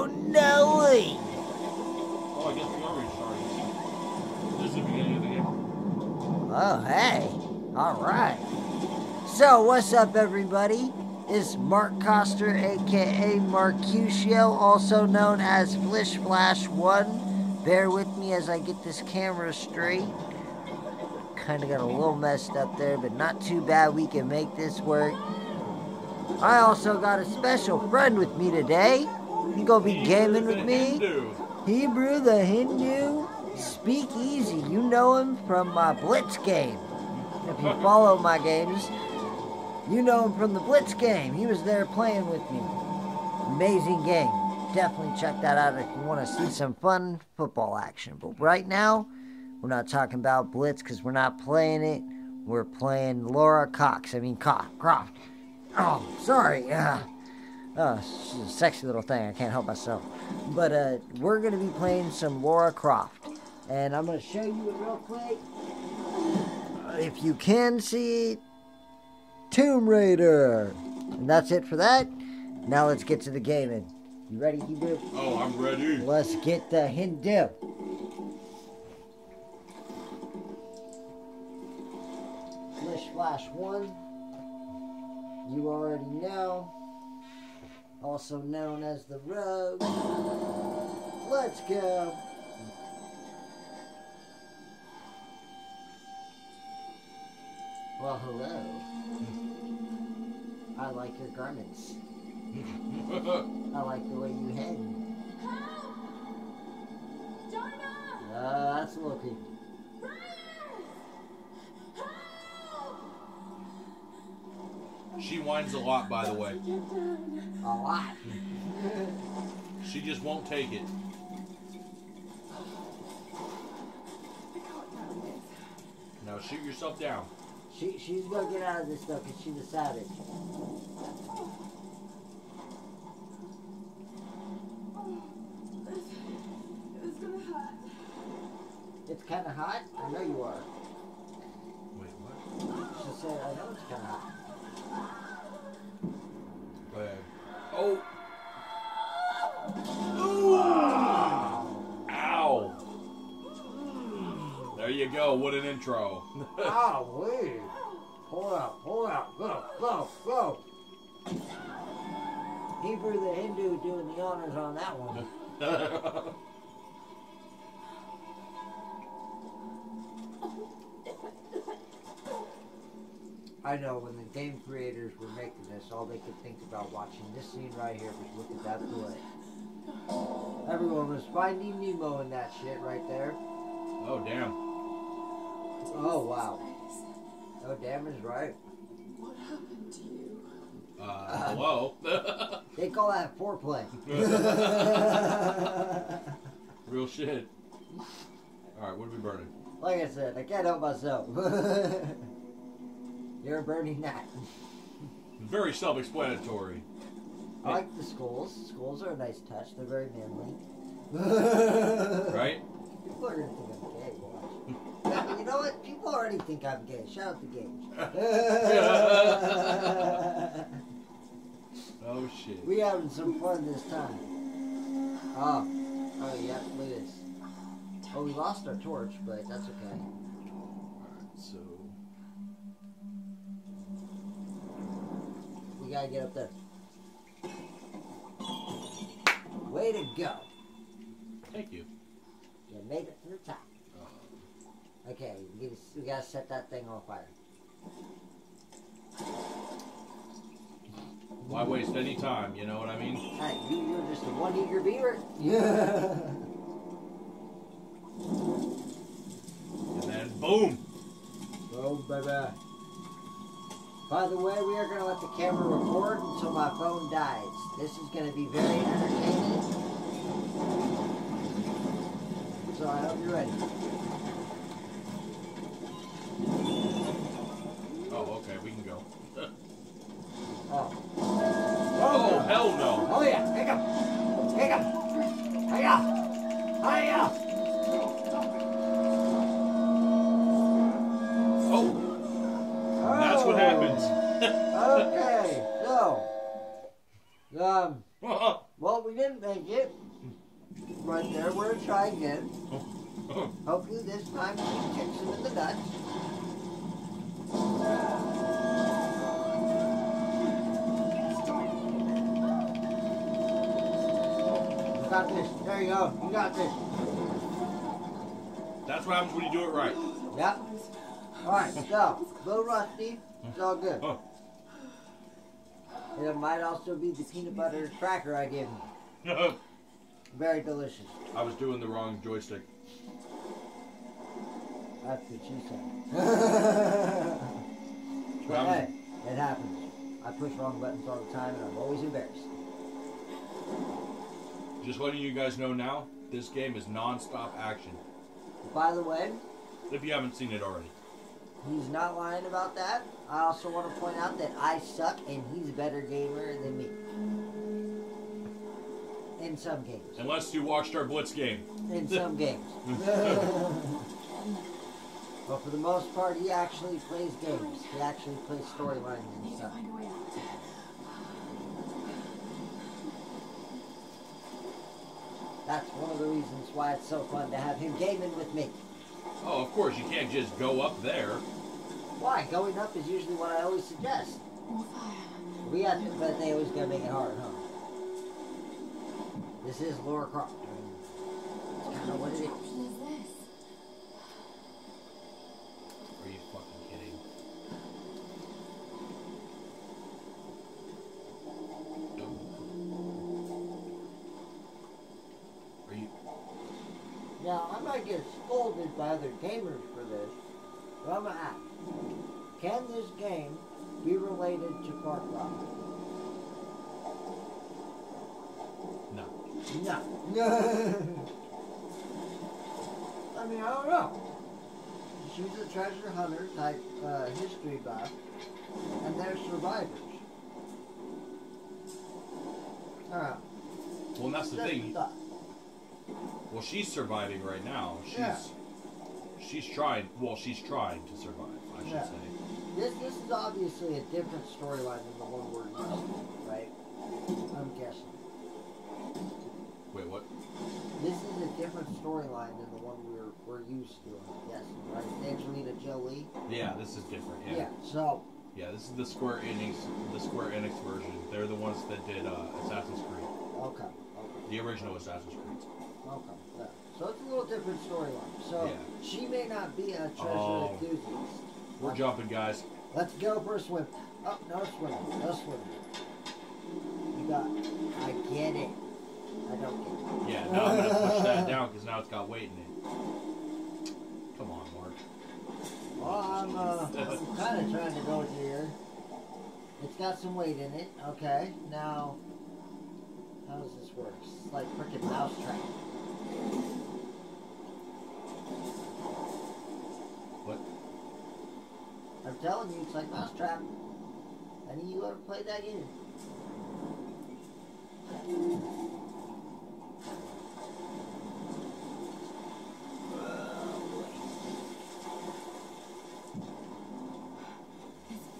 Oh. Oh, I guess we are restarting. This is the beginning of the game. Oh, hey. All right. So, what's up, everybody? It's Mark Coster, aka Marcusio, also known as Flish Flash One. Bear with me as I get this camera straight. Kind of got a little messed up there, but not too bad. We can make this work. I also got a special friend with me today. You gonna be gaming with me? Hebrew the Hindu, Speak Easy. You know him from my Blitz game. If you follow my games, you know him from the Blitz game. He was there playing with me. Amazing game. Definitely check that out if you want to see some fun football action. But right now, we're not talking about Blitz because we're not playing it. We're playing Laura Cox. I mean, Croft. Oh, sorry. Uh, oh, she's a sexy little thing. I can't help myself. But uh, we're going to be playing some Laura Croft. And I'm going to show you it real quick. If you can see Tomb Raider. And that's it for that. Now let's get to the gaming. You ready, Hebrew? Oh, I'm ready. Let's get the Hindu. Flash 1. You already know. Also known as the Rogue. Let's go. Well, hello. I like your garments. I like the way you head. Help! Jonah! Uh, that's a She whines a lot, by the way. A lot. She just won't take it. Now shoot yourself down. She, she's gonna get out of this though, because she's a savage. It was gonna hurt. It's kind of hot. I know you are. Wait, what? She said, I know it's kind of hot. Oh! Ow! There you go. What an intro. oh, wait. Pull out, pull out. Go, go, go. Hebrew the Hindu doing the honors on that one. I know when the game creators were making this, all they could think about watching this scene right here was look at that delay. Everyone was finding Nemo in that shit right there. oh, damn. Oh, wow. Oh, damn is right. What happened to you? Uh, hello? They call that foreplay. Real shit. Alright, what are we burning? like I said, I can't help myself. You're burning that. Very self explanatory. I like the skulls. Skulls are a nice touch. They're very manly. Right? People are gonna think I'm gay. Watch. You know what? People already think I'm gay. Shout out to Gage. Oh, shit. we having some fun this time. Oh, oh yeah. Look at this. Oh, we lost our torch, but that's okay. Alright, so. We gotta get up there. Way to go. Thank you. You made it to the top. Uh-huh. Okay, we gotta, we gotta set that thing on fire. Why waste any time? You know what I mean? Hey, you, you're just a one eager beaver. Yeah. And then, boom! Oh, baby. By the way, we are going to let the camera record until my phone dies. This is going to be very entertaining. So I hope you're ready. Got this. There you go. You got this. that's what happens when you do it right. Yep. Alright, so, a little rusty. It's all good. Oh. It might also be the peanut butter cracker I gave him. Very delicious. I was doing the wrong joystick. That's what she said. but hey, it happens. I push wrong buttons all the time and I'm always embarrassed. Just letting you guys know now, this game is non-stop action. By the way, If you haven't seen it already. he's not lying about that. I also want to point out that I suck and he's a better gamer than me. In some games. Unless you watched our Blitz game. In some games. but for the most part, he actually plays games. He actually plays storylines and stuff. find a way out. That's one of the reasons why it's so fun to have him gaming with me. Oh, of course, you can't just go up there. Why? Going up is usually what I always suggest. We have to, but they always gotta make it hard, huh? This is Laura Croft. Other gamers for this, but I'm gonna ask. Can this game be related to Park Rock? No. No. I mean, I don't know. She's a treasure hunter type uh, history buff, and they're survivors. Alright. Well, and that's the that's thing. thought. Well, she's surviving right now. She's Yeah. She's trying. Well, she's trying to survive. I should Yeah. say. This this is obviously a different storyline than the one we're used to, right? I'm guessing. Wait, what? This is a different storyline than the one we're we're used to, I'm guessing, right? Angelina Jolie. Yeah, this is different. Yeah. Yeah. So Yeah, this is the Square Enix, the Square Enix version. They're the ones that did uh, Assassin's Creed, okay, okay, the original Assassin's Creed. okay. So it's a little different storyline. So Yeah. she may not be a treasure Oh. enthusiast. We're jumping, guys. Let's go for a swim. Oh, no swimming. No swimming. You got. I get it. I don't get it. Yeah, now I'm gonna push that down because now it's got weight in it. Come on, Mark. Well, I'm, uh, I'm kind of trying to go here. It's got some weight in it. Okay, now, how does this work? It's like freaking mousetrap. Telling you, it's like mousetrap. Any of you ever played that game? There's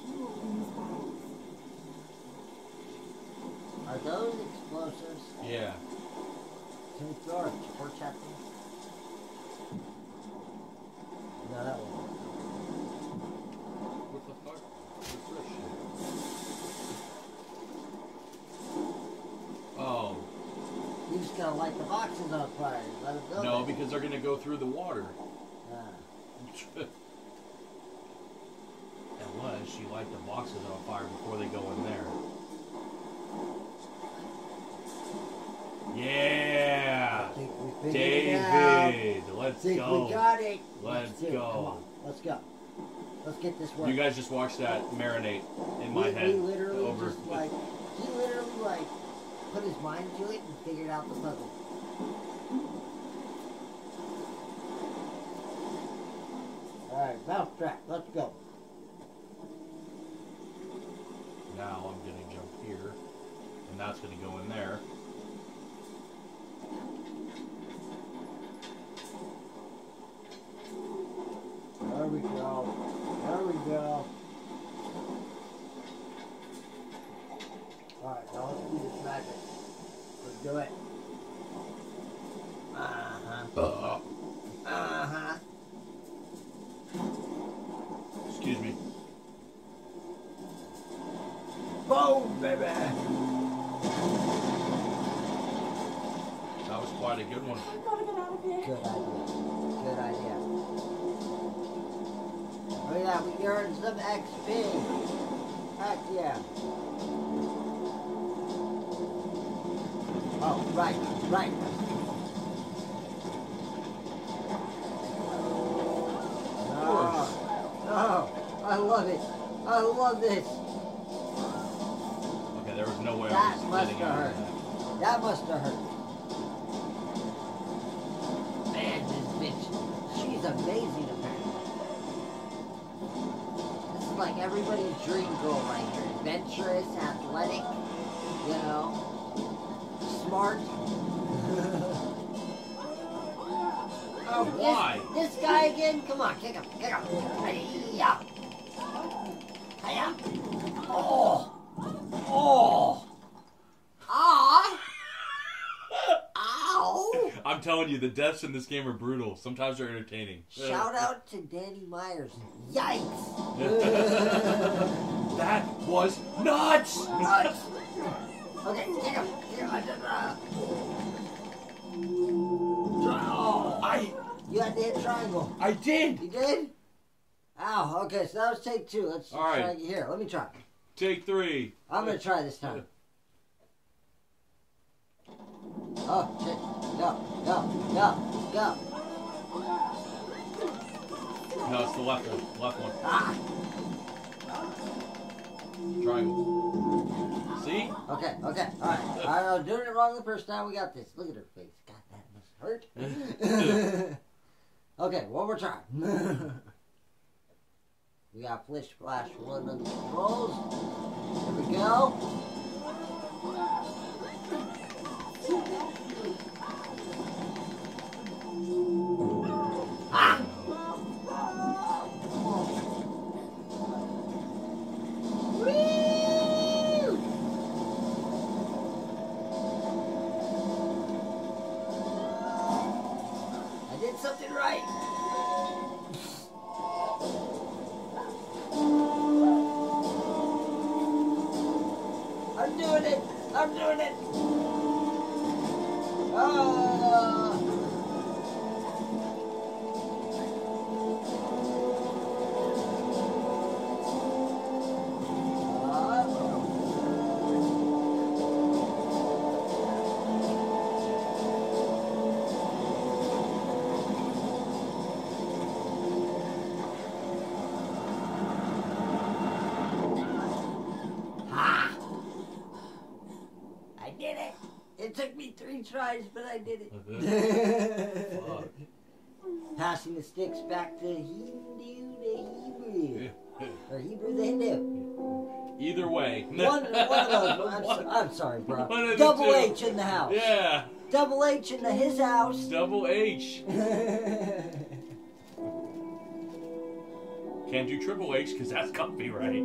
fuel in these barrels. Are those explosives? Yeah. Can we throw our support chat thing? No, that won't. What the fuck? What's this shit? Oh You just gotta light the boxes on fire. Let them go. no, there. because they're gonna go through the water. Ah. You light the boxes on fire before they go in there. Yeah, I think we figured it out. David, let's think go. we got it. Let's it. go. Come on. Let's go. Let's get this one. You guys just watched that marinate in my we, head we literally over. just like he literally like put his mind to it and figured out the puzzle. Alright, mousetrap, let's go. Now I'm gonna jump here, and that's gonna go in there. There we go. There we go. Right, right. No, no, I love it. I love this. Okay, there was no way That I was must getting have hurt. that. That must have hurt. Man, this bitch, she's amazing apparently. This is like everybody's dream goal right here. Adventurous, athletic, you know, smart. oh, this- Why? This, guy again? Come on, kick him, kick him. Hiya. Hiya. Oh. Oh. Ah. Ow. I'm telling you, the deaths in this game are brutal. Sometimes they're entertaining. Shout out to Danny Myers. Yikes. that was nuts. Nuts. Okay, kick him. Oh, I you had to hit triangle. I did. You did? Ow, okay, so that was take two. Let's All right. try here. Let me try. Take three. I'm gonna try this time. Oh shit. Go, go, go, go. No, it's the left one. Left one. Ah! Triangle. See? Okay, okay, alright. Alright, I was doing it wrong the first time. We got this. Look at her face. God, that must hurt. okay, one more time. we got Flish flash, one on the controls. Here we go. Three tries, but I did it. Fuck. Passing the sticks back to Hindu to Hebrew. Or Hebrew to Hindu. Either way. One, one of those. I'm, so, I'm sorry, bro. One of the Double two. H in the house. Yeah. Double H in the his house. Double H. Can't do triple H because that's copyright.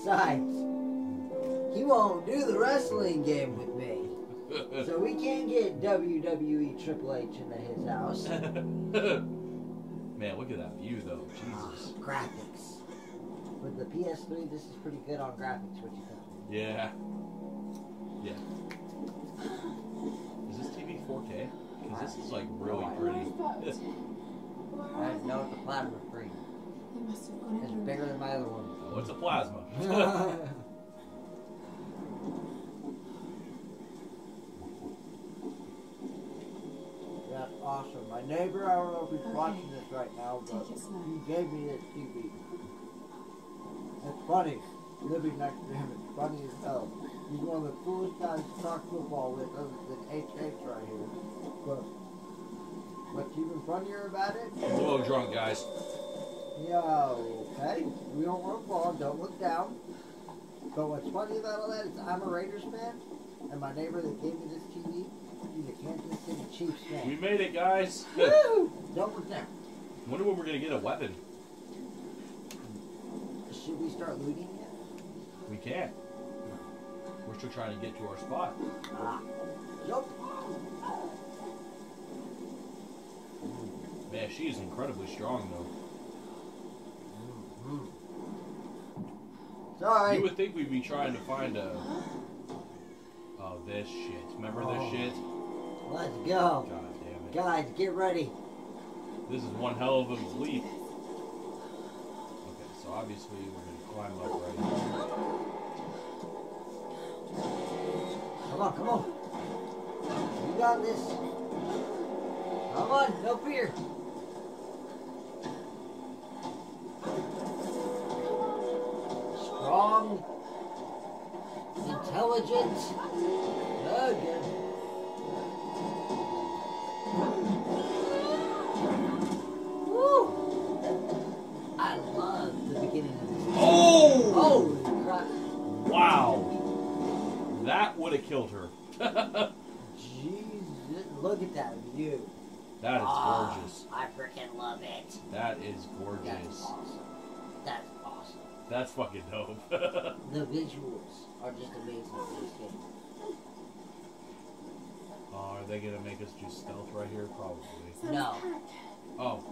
Besides, he won't do the wrestling game with me. So we can't get WWE Triple H into his house. Man, look at that view though. Jesus. graphics. With the PS3, this is pretty good on graphics. What you think? Yeah. Yeah. Is this TV 4K? Because this is like really pretty. I didn't know it's a plasma screen. Must have gone It's bigger than my other one. Oh, it's a plasma. That's awesome. My neighbor, I don't know if he's Okay. watching this right now, but Take it slow. he gave me this TV. It's funny. Living next to him, it's funny as hell. He's one of the coolest guys to talk football with other than HH right here. But what's even funnier about it? He's a little drunk, guys. Yeah, okay. We don't want to fall, don't look down. But what's funny about all that is I'm a Raiders fan, and my neighbor that gave me this TV, he's a Kansas City Chiefs fan. We made it, guys. Woo! Don't look down. Wonder when we're gonna get a weapon. Should we start looting yet? We can't. We're still trying to get to our spot. Ah. Yup. Man, she is incredibly strong, though. Sorry. You would think we'd be trying to find a. Oh, this shit. Remember Oh. this shit? Let's go. God damn it. Guys, get ready. This is one hell of a leap. Okay, so obviously we're gonna climb up right here. Come on, come on. You got this. Come on, no fear. Intelligent. Oh. Woo! I love the beginning of this. Oh! Holy crap. Wow! That would have killed her. Jesus, look at that view. That is Ah, gorgeous. I freaking love it. That is gorgeous. That's gorgeous. awesome. That's awesome. That's fucking dope. The visuals are just amazing for this game. Oh, uh, are they gonna make us do stealth right here? Probably. No. Oh,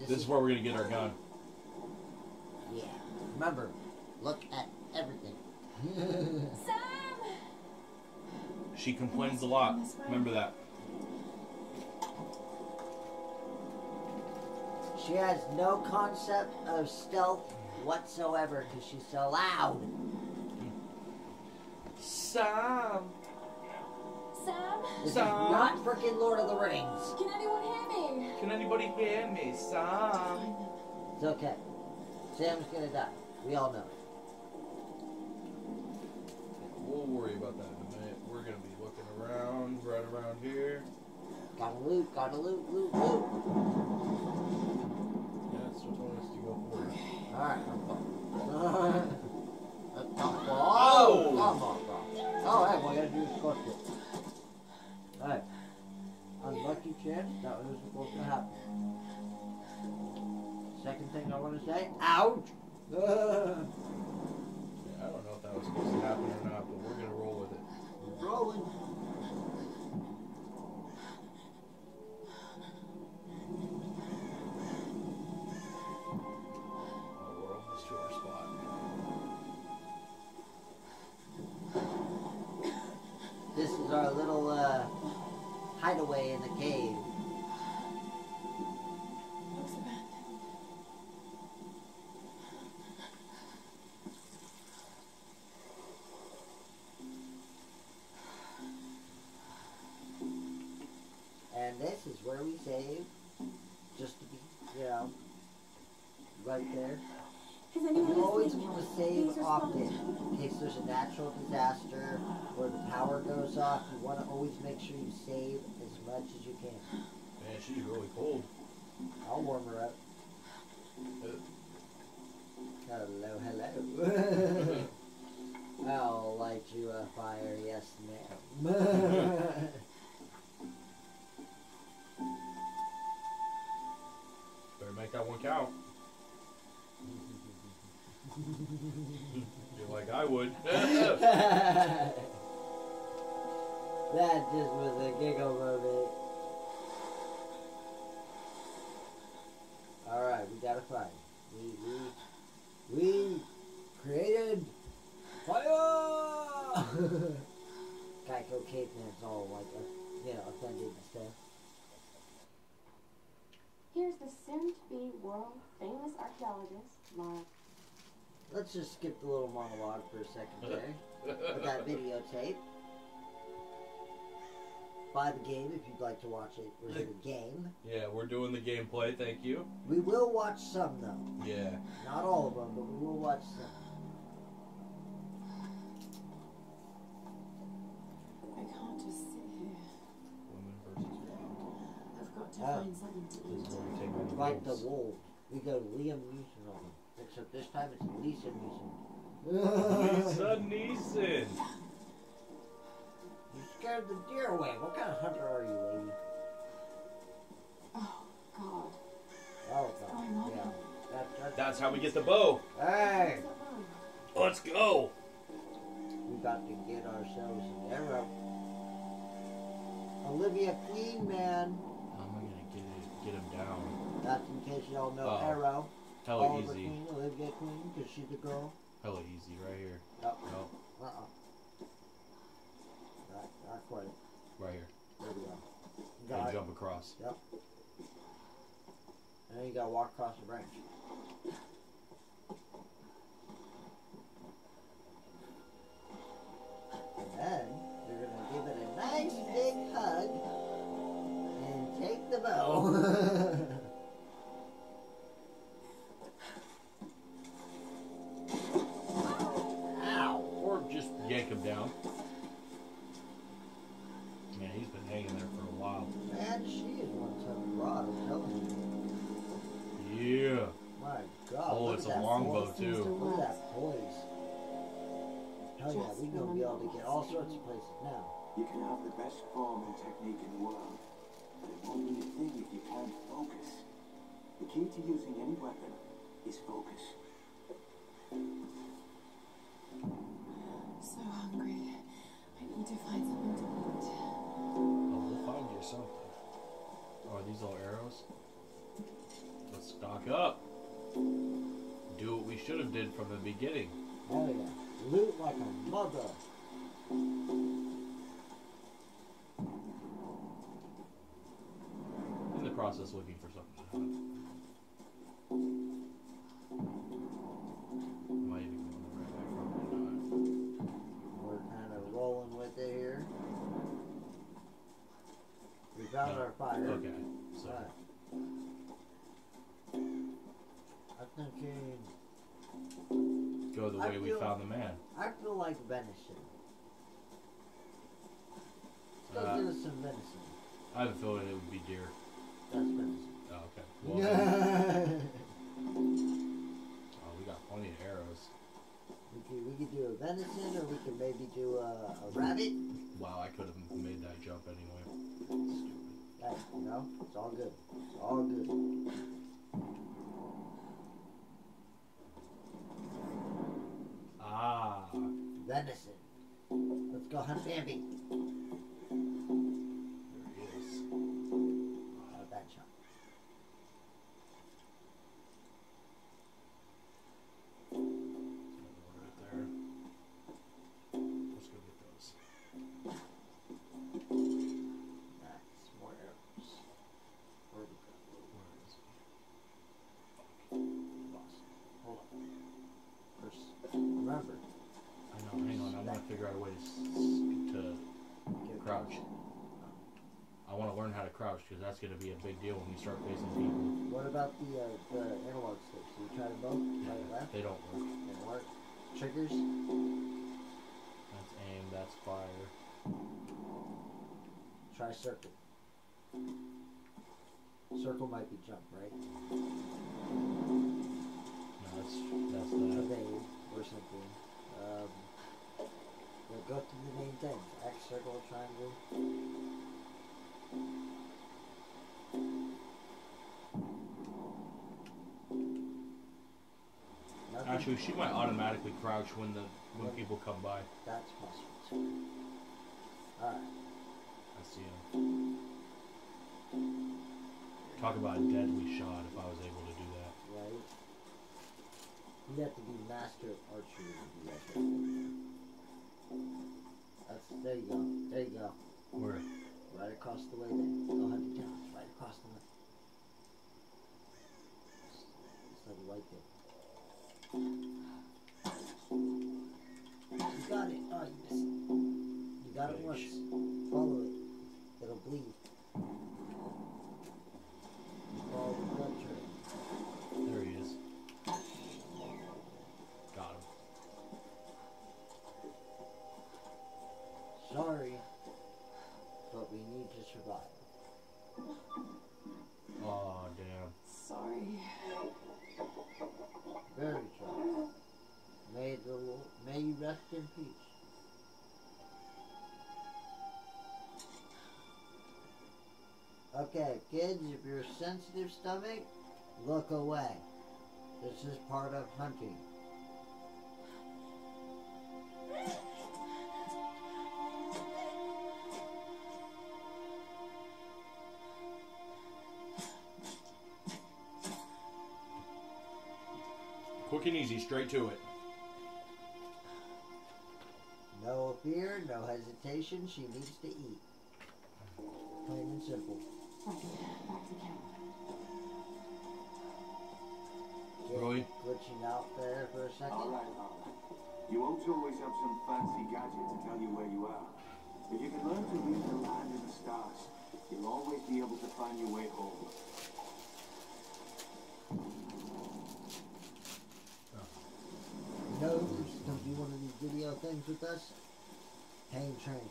This, this is where we're gonna get our gun. Yeah. Remember, look at everything. Sam! She complains a lot. Remember that. she has no concept of stealth whatsoever because she's so loud. Sam. Sam? This is Sam? not freaking Lord of the Rings. Can anyone hear me? Can anybody hear me, Sam? It's okay. Sam's gonna die. We all know. We'll worry about that in a minute. We're gonna be looking around, right around here. Gotta loot, gotta loot, loot, loot. Yeah, that's what told us to go forward. Alright. oh! Oh! Come on, hey, all you gotta do is scorch it. Alright. Unlucky chance, that was supposed to happen. Second thing I want to say, ouch! Yeah, I don't know if that was supposed to happen or not, but we're gonna roll with it. Rolling. Power goes off. You want to always make sure you save as much as you can. Man, she's really cold. I'll warm her up. Uh, Hello, hello. I'll light you a fire, yes, ma'am. Better make that one count. You're like I would. That just was a giggle moment. Alright, we got a fire. We, we, we created fire! Geico Caveman's all like, uh, you know, offended and stuff. Here's the soon-to-be world-famous archaeologist, Mark. Let's just skip the little monologue for a second there. with that videotape. Buy the game if you'd like to watch it. We're in the game. yeah, we're doing the gameplay. Thank you. We will watch some though. Yeah. Not all of them, but we will watch some. I can't just sit here. Women versus wild. I've got to Ah. find something to eat. where we take on the Like the wolves. wolves. We go Liam Neeson on them. Except this time it's Lisa Neeson. Lisa Neeson. You scared the deer away. What kind of hunter are you, lady? Oh, God. Oh, God. going? Yeah. That, that, That's how we get the bow. hey! What's that wrong? Let's go. We got to get ourselves an arrow. Olivia Queen, man. How am I gonna get it, get him down? That's in case y'all know Oh. Arrow. Hella Oliver easy. Queen, Olivia Queen, because she's a girl. Hella easy, right here. Oh, No, uh-uh. Quite. right here. There we go. And Got it. jump across. Yep. And then you gotta walk across the branch. And then you're gonna give it a nice big hug and take the bow. God. Oh, it's a that longbow too. Look at that poise. Hell yeah, we gonna be able to get all sorts of places now. You can have the best form and technique in the world, but it won't mean a thing if you can't focus. The key to using any weapon is focus. So hungry. I need to find something to eat. Oh, we'll find you something. Oh, are these all arrows? Let's stock up. Do what we should have did from the beginning. Hell yeah. Loot like a mother. In the process, looking for something to hunt. I even going the right way? Probably not. We're kind of rolling with it here. We found No. our fire. Okay, go the I way we feel- found the man. I feel like venison. Let's go Uh, us some venison. I have a feeling it would be deer. That's venison. Oh, okay. Well, oh, we got plenty of arrows. we could we could do a venison, or we could maybe do a, a rabbit. Wow, I could have made that jump anyway. Stupid. Hey, you know, it's all good. It's all good. Ah, Venison. Let's go hunt Bambi. Go through the main things. X, circle, triangle. Nothing? Actually, she might automatically crouch when the when people come by. That's possible. Alright. I see him. Talk about a deadly shot if I was able to do that. right? You have to be master of archery to do that. Kind of thing. That's there you go. There you go. Where? Right across the way there. Go it down. Right across the way. It's, like right there. You got it. Oh, you missed. it. You got it once. Follow it. It'll bleed. May you rest in peace. Okay, kids, if you're a sensitive stomach, look away. This is part of hunting. Quick and easy, straight to it. Fear, no hesitation. She needs to eat. Plain and simple. Right, back to camp. Really? glitching out there for a second. All right, Lara. You won't always have some fancy gadget to tell you where you are. If you can learn to read the land and the stars, you'll always be able to find your way home. You know who's gonna do one of these video things with us? Hang Train.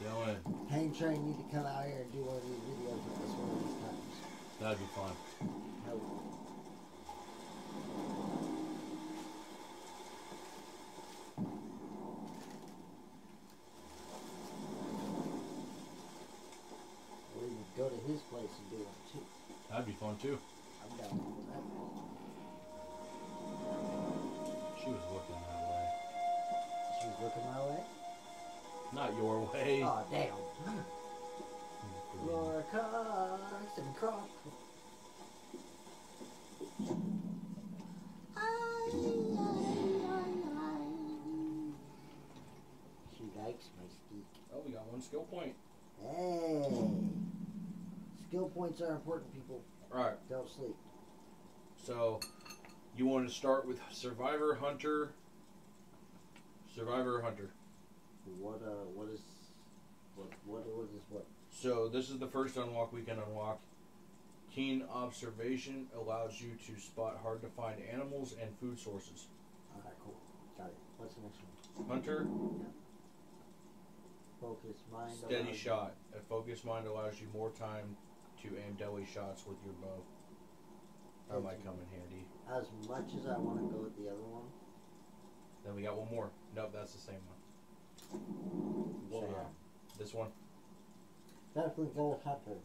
Dylan, Hang Train need to come out here and do one of these videos with us one of these times. that'd be fun. No. Or even go to his place and do one too. That'd be fun too. I'm down with that. She was looking my way. She was looking my way. Not your way. Oh damn. Laura Cox and Croc. She likes my steak. Oh, we got one skill point. Hey. Skill points are important, people. Alright, Don't sleep. so you want to start with Survivor Hunter. Survivor Hunter. What uh what is what what what is what? So this is the first unlock we can unlock. Keen observation allows you to spot hard to find animals and food sources. Alright, cool. Got it. What's the next one? Hunter, Yeah. Focus mind. steady shot. A focused mind allows you more time to aim deli shots with your bow. That might come in handy. As much as I want to go with the other one, Then we got one more. Nope, that's the same one. What So, one? yeah, this one. definitely go Hunter.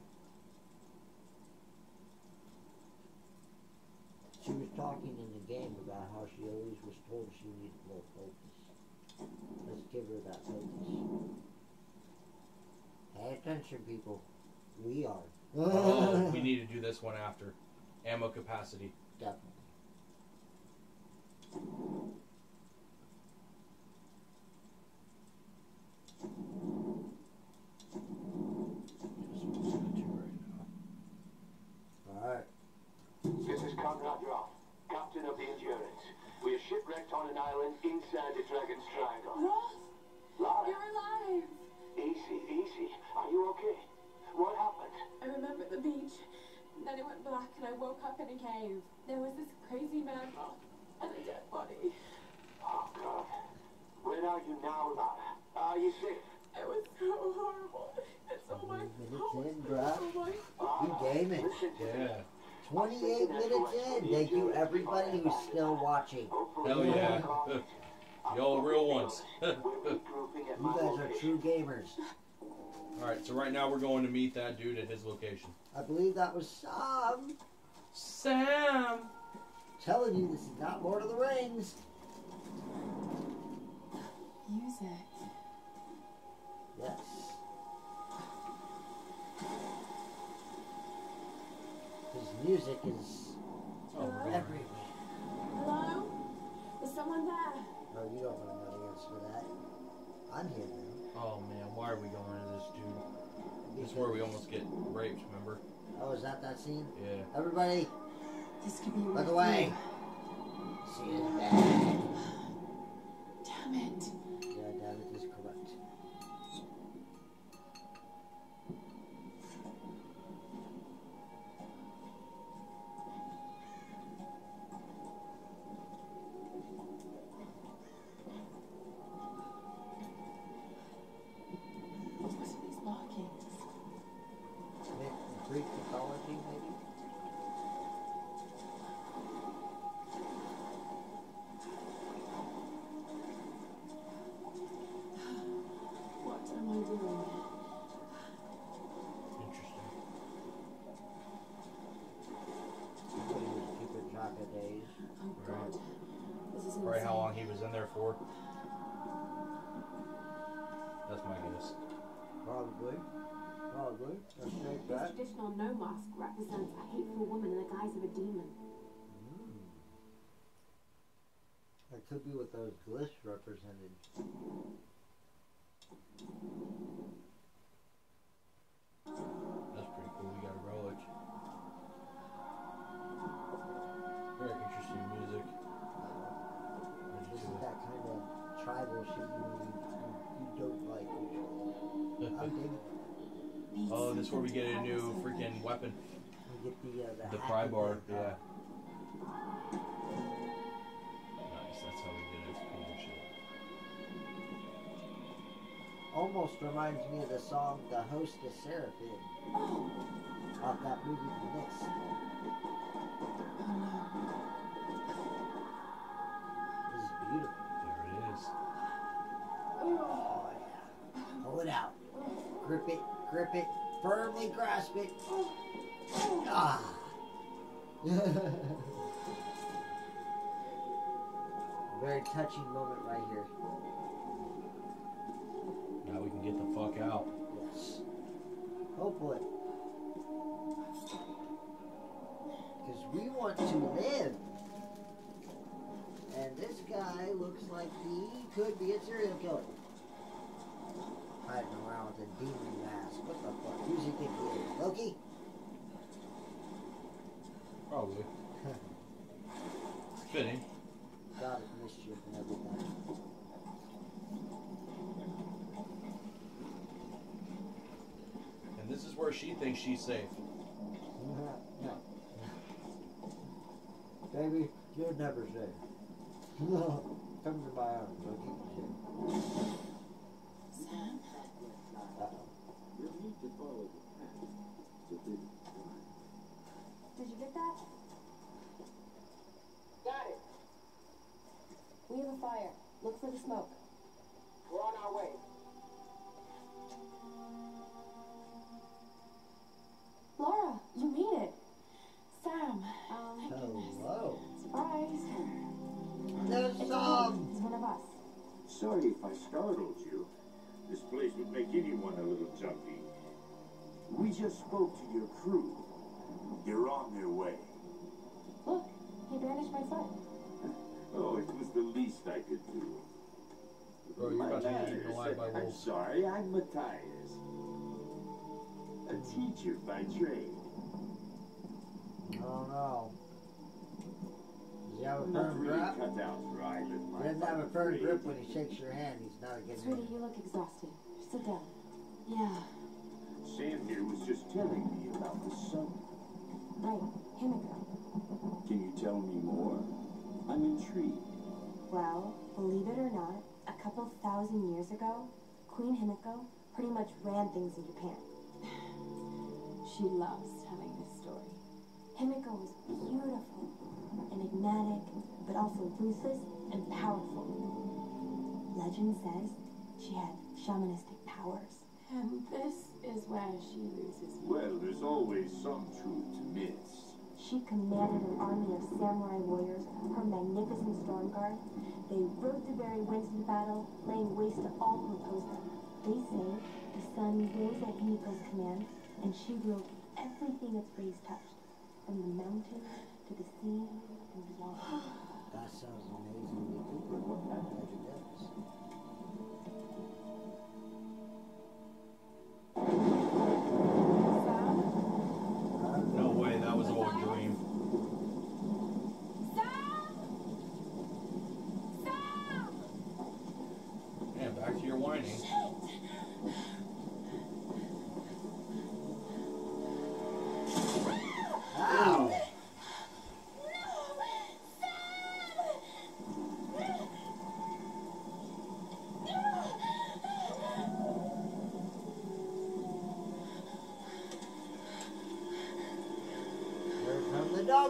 She was talking in the game about how she always was told she needed more focus. Let's give her that focus. Pay attention, people. We are. Oh, we need to do this one after. Ammo capacity. Definitely. Just what we're gonna do right now. Alright. This is Conrad Roth, captain of the Endurance. We are on an island inside the Dragon's Triangle. Roth, Lara, you're alive! easy, easy. Are you okay? What happened? I remember the beach. Then it went black and I woke up in a cave. There was this crazy man rock and a dead body. Oh, God. Where are you now, Lara? Are you safe? It was so horrible. It's all my Minutes fault. in, bruh. It's all my Lara, You gaming. Listen to me. Yeah. 28 minutes in. Thank you, everybody who's still watching. Hell you'll yeah. call it. Y'all real ones. We're regrouping at You guys are true gamers. Alright, so right now we're going to meet that dude at his location. I believe that was Sam Sam! telling you this is not Lord of the Rings. Music. Music is Hello? everywhere. Hello? Is someone there? Oh, you don't know the answer to that. I'm here now. Oh man, why are we going to this dude? This is where we almost get raped, remember? Oh, is that that scene? Yeah. Everybody, This could be look with away. you. See is bad. Probably. Probably. That's This back. traditional Noh mask represents a hateful woman in the guise of a demon. Mm. Could be what those glyphs represented. It. This is where we get a new freaking weapon. Get the, uh, the, The pry bar. Yeah. Nice. That's how we get XP and shit. Almost reminds me of the song The Host of Seraphim. Off that movie The Mist. This is beautiful. There it is. Oh yeah. Pull it out. Grip it, grip it, firmly grasp it. Ah. Very touching moment right here. Now we can get the fuck out. Yes. Hopefully. Because we want to live. And this guy looks like he could be a serial killer. Hiding around with a demon. What the fuck? Who's he think he is? Loki? Probably. Fitting. God of mischief and everything. And this is where she thinks she's safe. no. Baby, you're never safe. Come to my arms, Loki. Get eaten by I'm sorry, I'm Mathias. A teacher by trade. Oh no. Does he have a I'm not firm really grip? cut out for island He doesn't have a I'm firm grip when he shakes your hand. He's not a good Sweetie, you look exhausted. Sit down. Yeah. Sam here was just telling me about the sun. Right, Himiko. Can you tell me more? I'm intrigued. Well, believe it or not, a couple thousand years ago, Queen Himiko pretty much ran things in Japan. She loves telling this story. Himiko was beautiful, enigmatic, but also ruthless and powerful. Legend says she had shamanistic powers. And this is where she loses me. Well, there's always some truth to myths. She commanded an army of samurai warriors, her magnificent storm guard. They rode the very winds of the battle, laying waste to all who opposed them. They say the sun rose at Himiko's command, and she ruled everything its rays touched, from the mountain to the sea and beyond. That sounds amazingly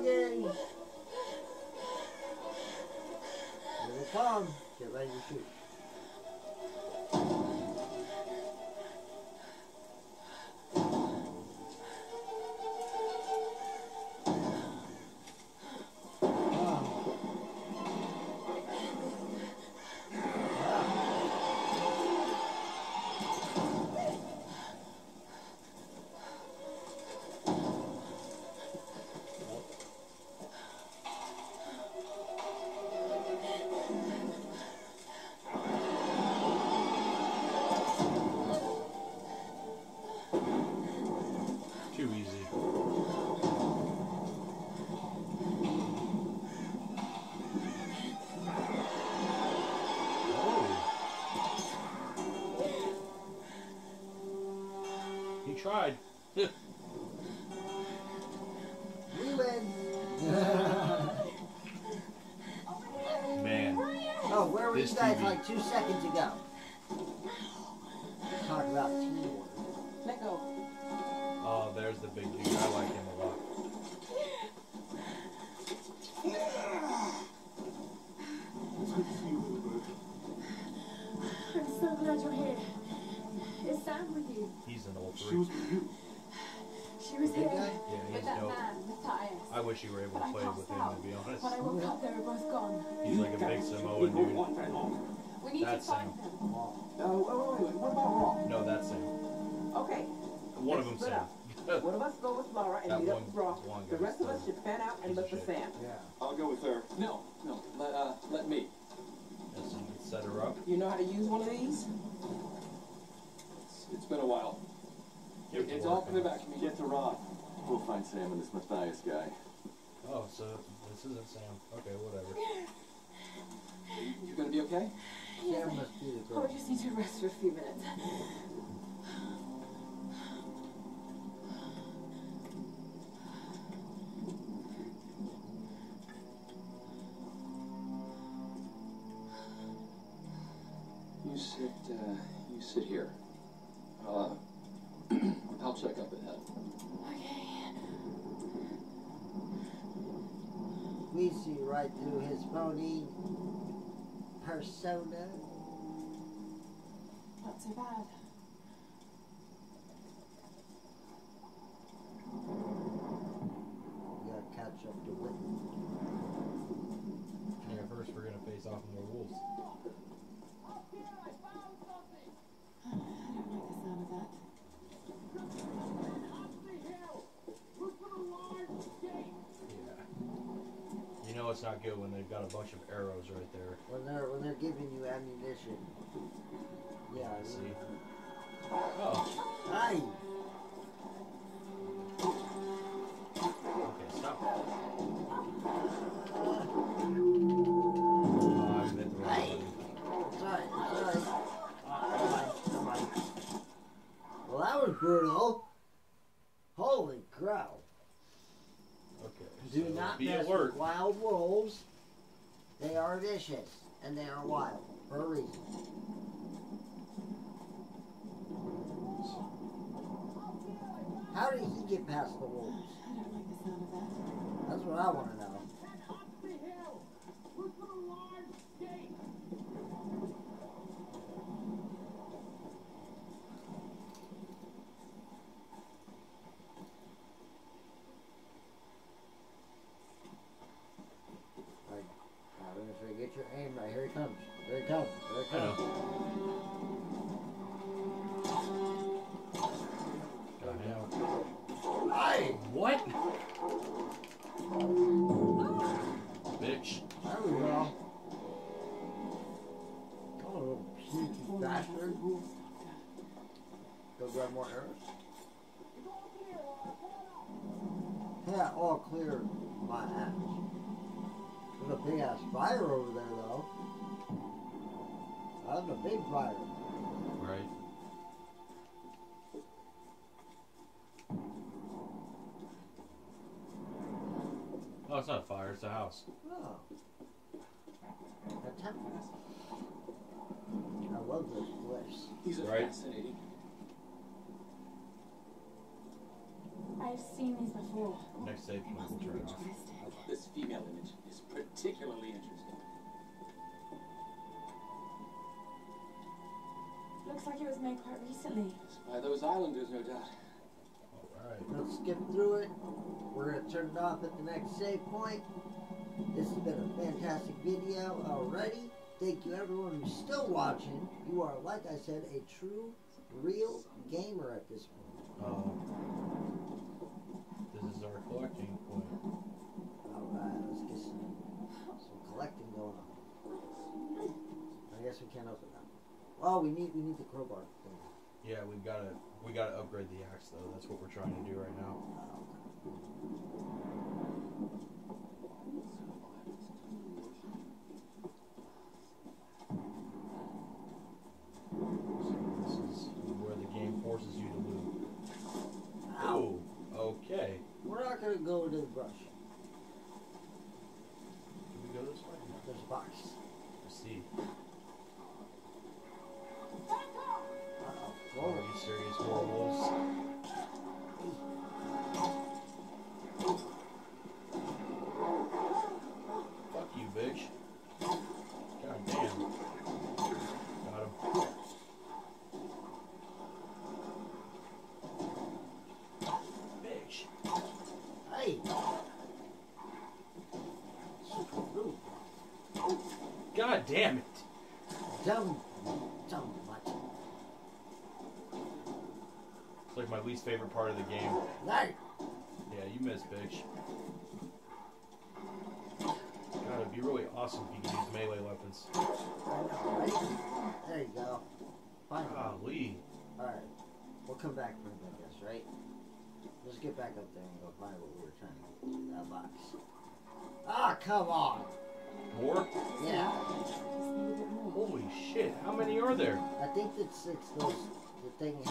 come tried. We win. Man, Oh, where were This you guys TV. like two seconds Give it to it's work all coming on. back to. Get to Roth. We'll find Sam and this Mathias guy. Oh, so this isn't Sam. Okay, whatever. You gonna be okay? Sam must be the Oh, girl. we just need to rest for a few minutes. Through persona. Not so bad. We gotta catch up to Whitman. Yeah, first we're gonna face off more wolves. I don't like the sound of that. Yeah. You know it's not good when they've got a bunch of arrows right there. When they're when they're giving you ammunition. Yeah, I see. Oh, oh. Hi. okay, stop. Oh, I hit the wrong button. Sorry, sorry. Never mind, never. Well, that was brutal. Holy crow. Okay. Do so not be mess alert. with wild wolves. They are vicious and they are wild for a reason. How did he get past the wolves? That's what I want to know. Ass over there though. That's a big fire. Right. Oh, it's not a fire, it's a house. Oh. A temple. I love those cliffs. These are Right. fascinating. I've seen these before. Next stage, They we'll must be turn off. This female image is particularly interesting. Looks like it was made quite recently. By those islanders, no doubt. Alright. Let's skip through it. We're gonna turn it off at the next save point. This has been a fantastic video already. Thank you everyone who's still watching. You are, like I said, a true, real gamer at this point. Um, this is our collecting point. Alright, let's get some, some collecting going on. I guess we can't open that. Oh, we need we need the crowbar. Yeah, we gotta we gotta upgrade the axe though. That's what we're trying to do right now. So this is where the game forces you to move. Ow. Oh, okay. We're not gonna go to the brush. Least favorite part of the game. No! Yeah, you missed, bitch. God, it'd be really awesome if you could use melee weapons. I know, right? There you go. Finally. Golly. Alright. We'll come back from I guess, right? Let's get back up there and go find what we were trying to get that box. Ah, come on! More? Yeah. Holy shit, how many are there? I think it's, it's those, the thing